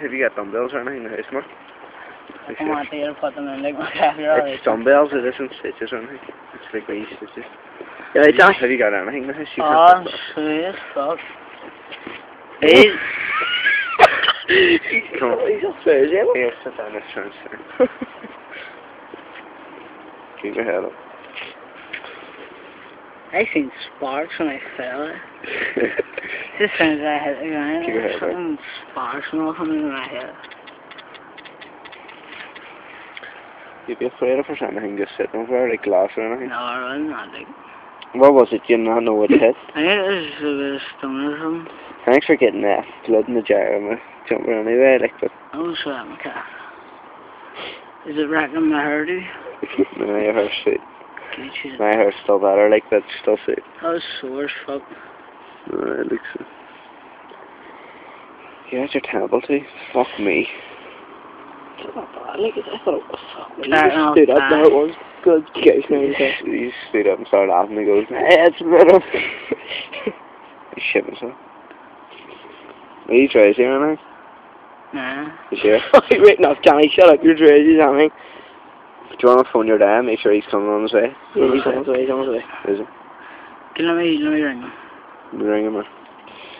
Have you got dumbbells or anything in the house, Mark? I come on here and put them in like my caviar. It's dumbbells, it isn't stitches or anything. It's like wee stitches. You right, Josh? Have you got anything in the house? You Oh, I'm can't sweet as fuck. He's... Come on. He's upstairs, yeah? Here, sit down this chance. sir. Keep your head up. I seen sparks when I fell. Just as soon as I hit the ground, Keep your head up. something sparks and all coming in. You'd be afraid if there's just sitting over there, like glass or anything. No, I was not like. What was it? You not know what it hit? It was a stone or something. Thanks for getting that blood in the jar of my jumper anyway, like, but I was sweating my calf. Is it wrecking my hurdy? no, your hair's sweet. My hair's still better, like, but still sweet. I was sore as fuck. No, it looks so. Yeah, it's your temple too. Fuck me. It's not bad, like, I thought it was oh, fuck me. That You stood up bad. there, it was good case, man. He stood up and started laughing and he goes, hey, it's a bit of... he shit himself. Are you crazy or anything? Nah. You sure? Wait, no, Johnny, shut up, you're crazy, Johnny. Do you want to phone your dad? Make sure he's coming on his way. Yeah, he's on his way, he's on his way. Is it? Can let me, let me ring him. Bring him up.